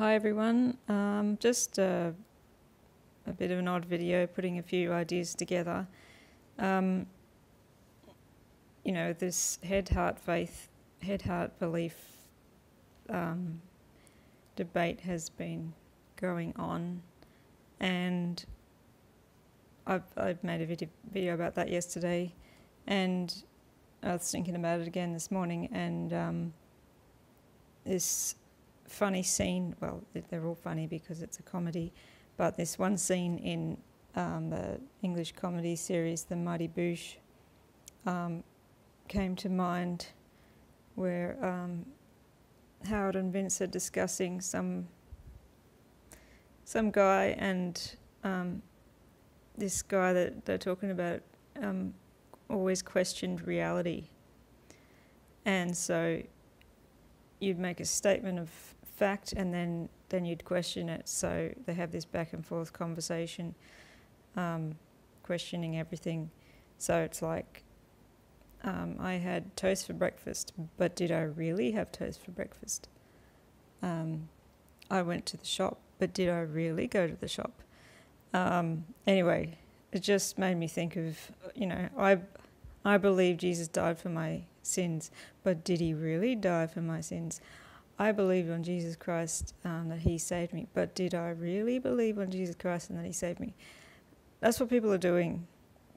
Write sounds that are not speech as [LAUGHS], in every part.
Hi everyone. Um, just a, a bit of an odd video, putting a few ideas together. Um, you know, this head, heart, faith, head, heart, belief um, debate has been going on, and I've, I've made a video, video about that yesterday, and I was thinking about it again this morning, and um, this funny scene. Well, they're all funny because it's a comedy, but this one scene in um, the English comedy series, The Mighty Boosh, um, came to mind, where um, Howard and Vince are discussing some some guy and um, this guy that they're talking about um, always questioned reality, and so you'd make a statement of fact and then then you'd question it. So they have this back and forth conversation, um, questioning everything. So it's like, um, I had toast for breakfast, but did I really have toast for breakfast? Um, I went to the shop, but did I really go to the shop? Um, anyway, it just made me think of, you know, I, I believe Jesus died for my sins, but did he really die for my sins? I believe on Jesus Christ um, that He saved me, but did I really believe on Jesus Christ and that He saved me? That's what people are doing,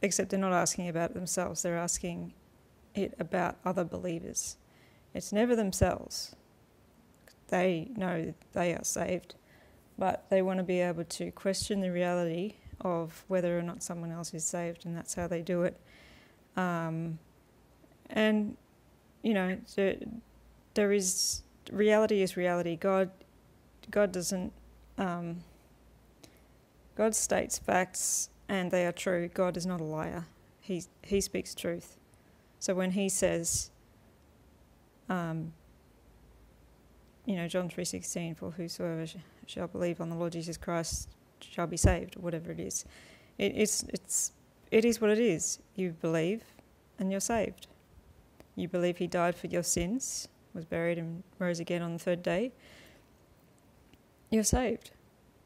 except they're not asking about it themselves. They're asking it about other believers. It's never themselves. They know they are saved, but they want to be able to question the reality of whether or not someone else is saved, and that's how they do it. Um, and you know, there, there is reality is reality. God, God doesn't. Um, God states facts, and they are true. God is not a liar. He He speaks truth. So when He says, um, you know, John three sixteen, for whosoever sh- shall believe on the Lord Jesus Christ shall be saved, or whatever it is, it, it's it's it is what it is. You believe, and you're saved. You believe He died for your sins was buried and rose again on the third day, you're saved.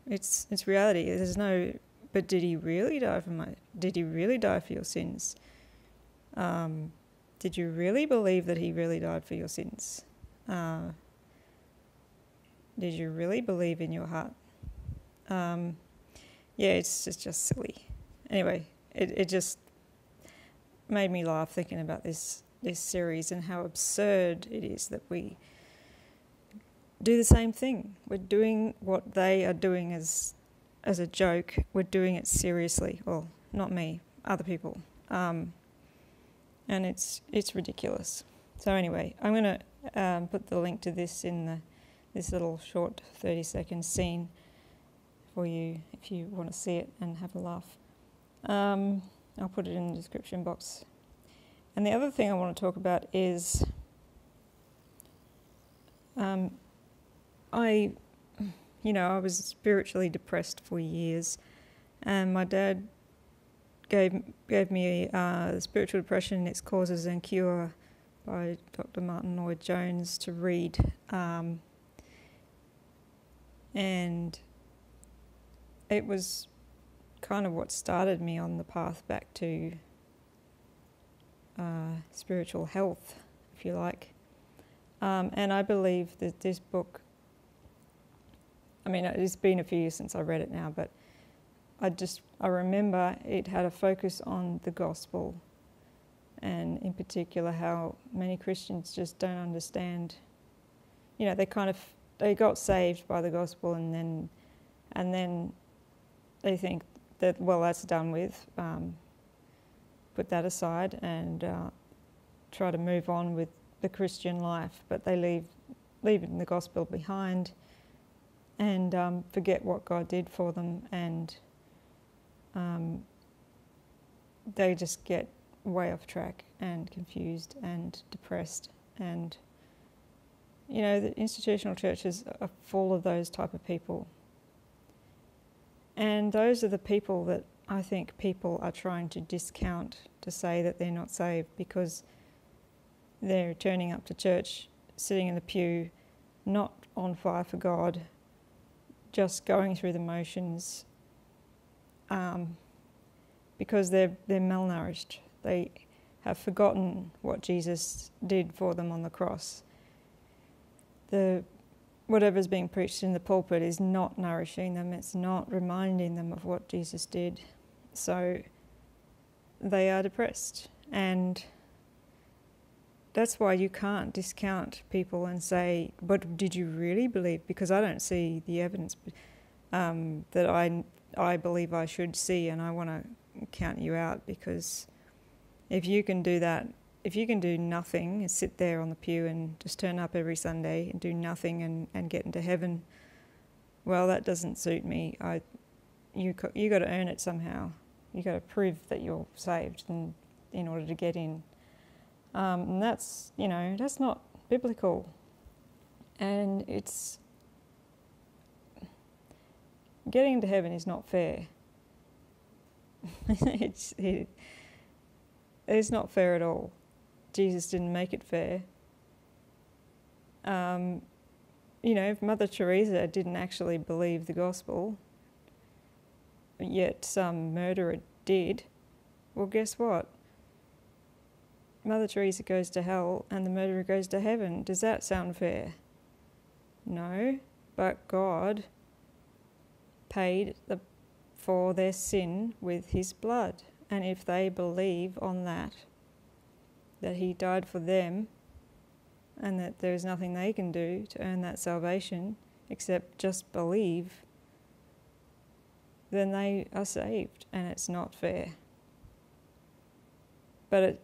It's it's reality. There's no. But did he really die for my? Did he really die for your sins? Um, did you really believe that he really died for your sins? Uh, did you really believe in your heart? Um, yeah, it's, it's just silly. Anyway, it, it just made me laugh thinking about this this series and how absurd it is that we do the same thing. We're doing what they are doing as as a joke. We're doing it seriously. Well, not me, other people. Um, and it's it's ridiculous. So anyway, I'm going to um, put the link to this in the this little short 30 second scene for you if you want to see it and have a laugh. Um, I'll put it in the description box and the other thing I want to talk about is um, I, you know, I was spiritually depressed for years, and my dad gave gave me uh, Spiritual Depression: Its Causes and Cure by Dr. Martyn Lloyd Jones to read, um, and it was kind of what started me on the path back to uh, spiritual health, if you like. Um, and I believe that this book, I mean, it's been a few years since I read it now, but I just, I remember it had a focus on the gospel and in particular how many Christians just don't understand, you know, they kind of, they got saved by the gospel and then, and then they think that, well, that's done with. Um, put that aside and uh, try to move on with the Christian life, but they leave leaving the gospel behind and um, forget what God did for them, and um, they just get way off track and confused and depressed and you know the institutional churches are full of those type of people. And those are the people that I think people are trying to discount to say that they're not saved because they're turning up to church, sitting in the pew, not on fire for God, just going through the motions um, because they're, they're malnourished. They have forgotten what Jesus did for them on the cross. The whatever's being preached in the pulpit is not nourishing them, it's not reminding them of what Jesus did. So they are depressed. And that's why you can't discount people and say, but did you really believe? Because I don't see the evidence um, that I, I believe I should see, and I want to count you out because if you can do that if you can do nothing and sit there on the pew and just turn up every Sunday and do nothing and, and get into heaven, well, that doesn't suit me. I, you you got to earn it somehow. You got to prove that you're saved in, in order to get in. Um, and that's you know that's not biblical. And it's getting into heaven is not fair. [LAUGHS] it's it, it's not fair at all. Jesus didn't make it fair. Um, you know, if Mother Teresa didn't actually believe the gospel, yet some murderer did, well, guess what? Mother Teresa goes to hell and the murderer goes to heaven. Does that sound fair? No, but God paid the, for their sin with his blood. And if they believe on that, that He died for them and that there is nothing they can do to earn that salvation except just believe, then they are saved and it's not fair. But it,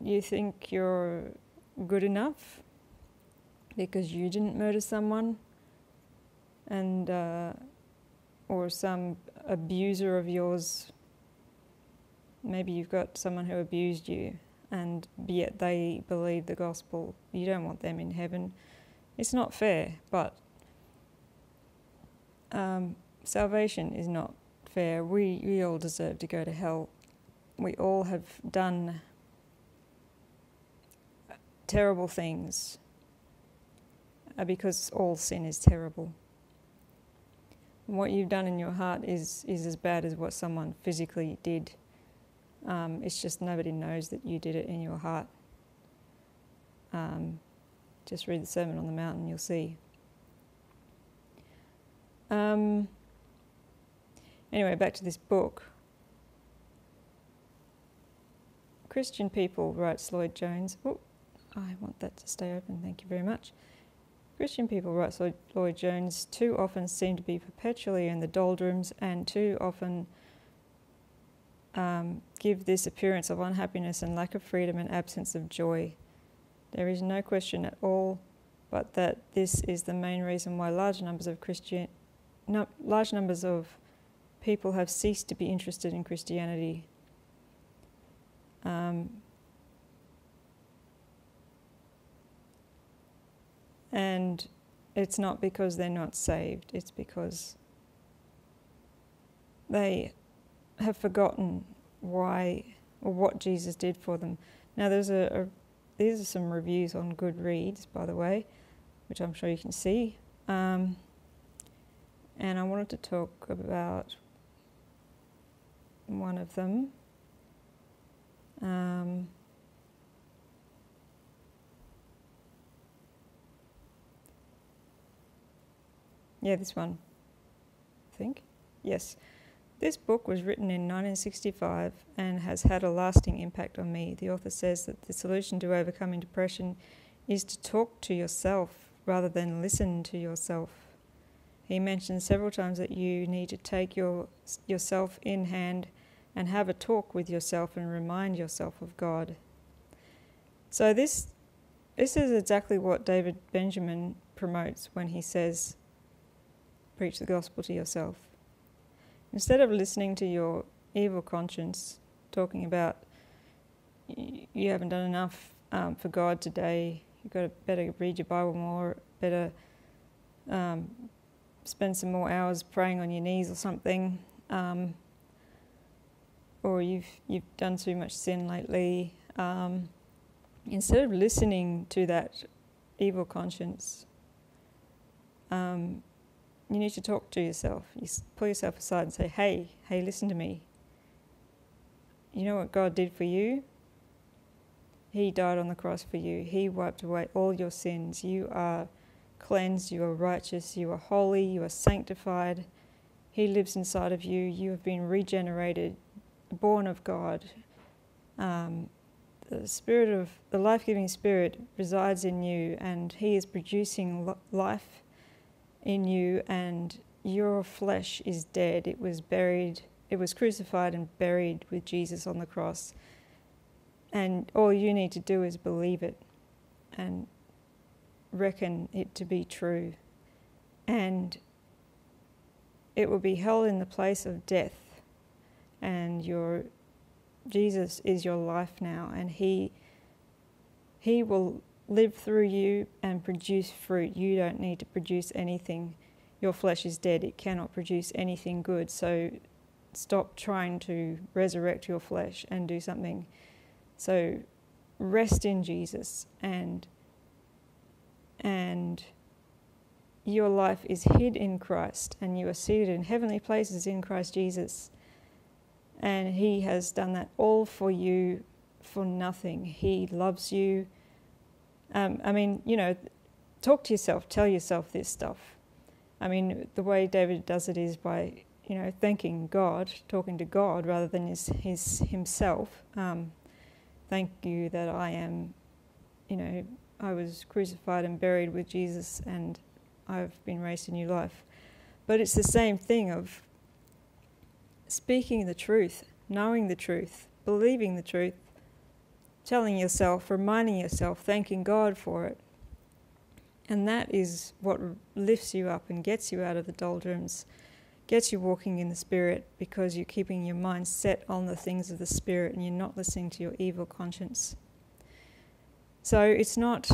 you think you're good enough because you didn't murder someone and uh, or some abuser of yours maybe you've got someone who abused you and yet they believe the gospel. You don't want them in heaven. It's not fair, but um, salvation is not fair. We, we all deserve to go to hell. We all have done terrible things uh, because all sin is terrible. what you've done in your heart is, is as bad as what someone physically did. Um, it's just nobody knows that you did it in your heart. Um, just read the Sermon on the Mount and you'll see. Um, anyway, back to this book. Christian people, writes Lloyd Jones. Oh, I want that to stay open, thank you very much. Christian people, writes Lloyd Jones, too often seem to be perpetually in the doldrums and too often um, give this appearance of unhappiness and lack of freedom and absence of joy. There is no question at all but that this is the main reason why large numbers of Christian, no, large numbers of people have ceased to be interested in Christianity. Um, and it's not because they're not saved, it's because they have forgotten why or what Jesus did for them. Now, there's a, a these are some reviews on Goodreads, by the way, which I'm sure you can see. Um, and I wanted to talk about one of them. Um, yeah, this one, I think. Yes. This book was written in 1965 and has had a lasting impact on me. The author says that the solution to overcoming depression is to talk to yourself rather than listen to yourself. He mentions several times that you need to take your, yourself in hand and have a talk with yourself and remind yourself of God. So this this is exactly what David Benjamin promotes when he says preach the gospel to yourself. Instead of listening to your evil conscience talking about you haven't done enough um, for God today, you've got to better read your Bible more, better um, spend some more hours praying on your knees or something, um, or you've you've done too much sin lately. Um, instead of listening to that evil conscience, um, you need to talk to yourself. You pull yourself aside and say, hey, hey, listen to me. You know what God did for you? He died on the cross for you. He wiped away all your sins. You are cleansed, you are righteous, you are holy, you are sanctified. He lives inside of you. You have been regenerated, born of God. Um, the spirit of the life-giving spirit resides in you, and He is producing life in you. And your flesh is dead. It was buried. It was crucified and buried with Jesus on the cross. And all you need to do is believe it, and reckon it to be true. And it will be held in the place of death. And your Jesus is your life now, and He He will live through you and produce fruit. You don't need to produce anything. Your flesh is dead, it cannot produce anything good. So stop trying to resurrect your flesh and do something. So rest in Jesus and and your life is hid in Christ and you are seated in heavenly places in Christ Jesus. And He has done that all for you for nothing. He loves you. Um, I mean, you know, talk to yourself, tell yourself this stuff. I mean, the way David does it is by, you know, thanking God, talking to God rather than his, his himself. Um, thank you that I am, you know, I was crucified and buried with Jesus and I've been raised to new life. But it's the same thing of speaking the truth, knowing the truth, believing the truth, telling yourself, reminding yourself, thanking God for it. And that is what lifts you up and gets you out of the doldrums, gets you walking in the Spirit because you're keeping your mind set on the things of the Spirit and you're not listening to your evil conscience. So it's not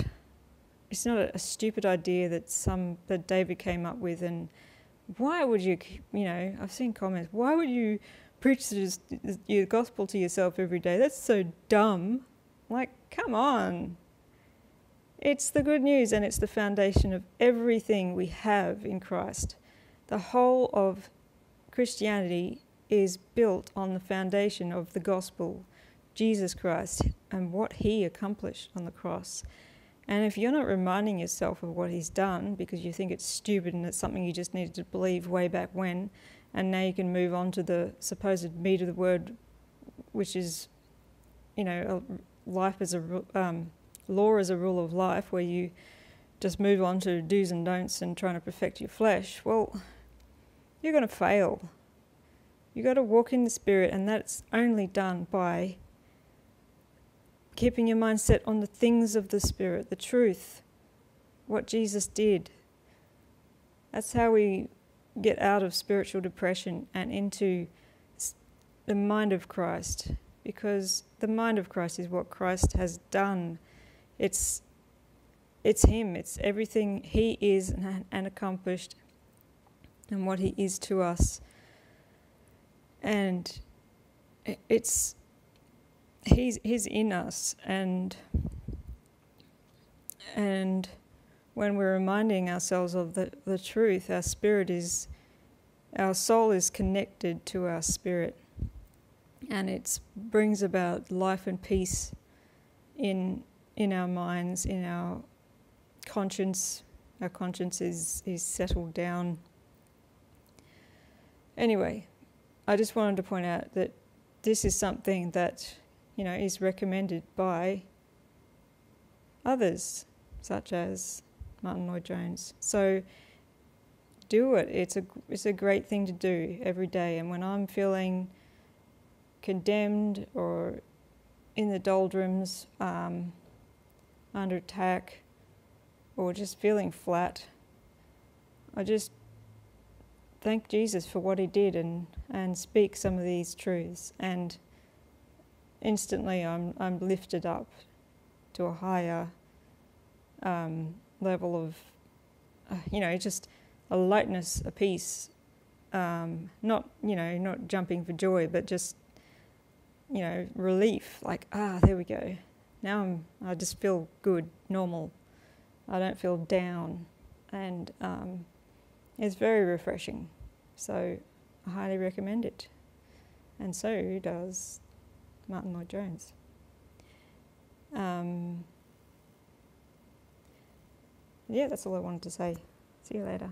it's not a, stupid idea that some that David came up with. And why would you, you know, I've seen comments. Why would you preach your gospel to yourself every day? That's so dumb. Like, come on. It's the good news, and it's the foundation of everything we have in Christ. The whole of Christianity is built on the foundation of the gospel, Jesus Christ, and what he accomplished on the cross. And if you're not reminding yourself of what he's done because you think it's stupid and it's something you just needed to believe way back when, and now you can move on to the supposed meat of the word, which is, you know, life as a um, law as a rule of life, where you just move on to do's and don'ts and trying to perfect your flesh. Well, you're going to fail. You've got to walk in the Spirit, and that's only done by keeping your mind set on the things of the Spirit, the truth, what Jesus did. That's how we get out of spiritual depression and into the mind of Christ, because the mind of Christ is what Christ has done. It's it's Him. It's everything He is and, and accomplished, and what He is to us. And it's he's he's in us and and when we're reminding ourselves of the, the truth our spirit is our soul is connected to our spirit and it brings about life and peace in in our minds in our conscience. Our conscience is is settled down. Anyway i just wanted to point out that this is something that you know, is recommended by others, such as Martyn Lloyd-Jones. So do it. It's a it's a great thing to do every day. And when I'm feeling condemned or in the doldrums, um, under attack, or just feeling flat, I just thank Jesus for what He did and and speak some of these truths and instantly I'm, I'm lifted up to a higher um, level of, uh, you know, just a lightness, a peace, um, not, you know, not jumping for joy, but just, you know, relief. Like, ah, there we go. Now I'm, I just feel good, normal. I don't feel down. And um, It's very refreshing. So I highly recommend it. And so does Martyn Lloyd Jones. Um, yeah, that's all I wanted to say. See you later.